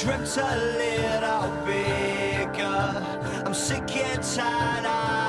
dreamt a little bigger. I'm sick and tired